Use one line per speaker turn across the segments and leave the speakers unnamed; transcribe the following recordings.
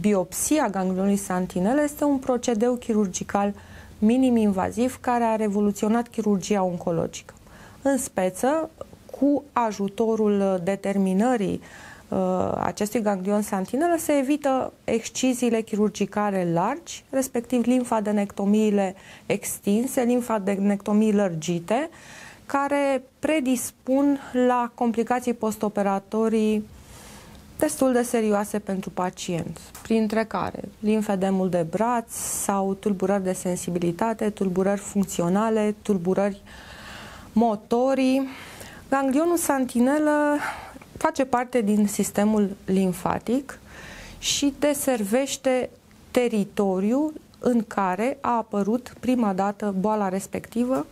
biopsia ganglionului santinele este un procedeu chirurgical minim-invaziv care a revoluționat chirurgia oncologică. În speță, cu ajutorul determinării uh, acestui ganglion santinelă se evită exciziile chirurgicale largi, respectiv limfadenectomiile extinse, limfadenectomii lărgite, care predispun la complicații postoperatorii destul de serioase pentru pacient, printre care limfedemul de braț sau tulburări de sensibilitate, tulburări funcționale, tulburări motorii. Ganglionul santinelă face parte din sistemul limfatic și deservește teritoriul în care a apărut prima dată boala respectivă.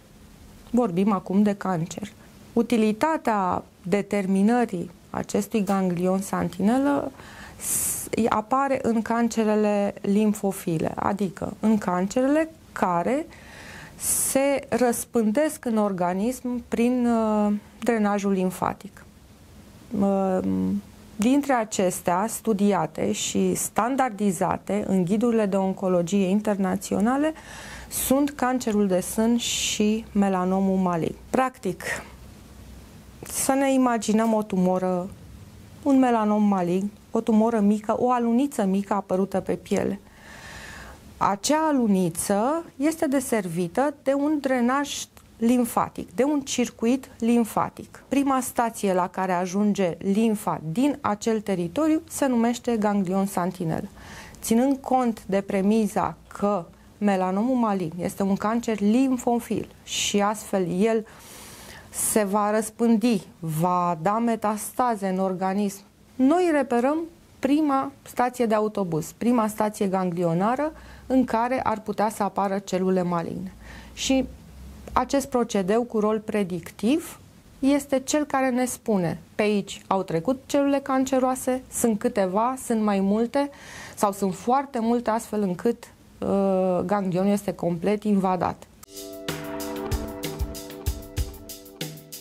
Vorbim acum de cancer. Utilitatea determinării acestui ganglion santinelă apare în cancerele limfofile, adică în cancerele care se răspândesc în organism prin uh, drenajul limfatic. Uh, dintre acestea studiate și standardizate în ghidurile de oncologie internaționale sunt cancerul de sân și melanomul malign. Practic, să ne imaginăm o tumoră, un melanom malign, o tumoră mică, o aluniță mică apărută pe piele. Acea aluniță este deservită de un drenaj limfatic, de un circuit limfatic. Prima stație la care ajunge limfa din acel teritoriu se numește ganglion santinel. Ținând cont de premiza că melanomul malign este un cancer limfofil și astfel el uh, se va răspândi, va da metastaze în organism, noi reperăm prima stație de autobuz, prima stație ganglionară în care ar putea să apară celule maligne. Și acest procedeu cu rol predictiv este cel care ne spune pe aici au trecut celule canceroase, sunt câteva, sunt mai multe sau sunt foarte multe astfel încât uh, ganglionul este complet invadat.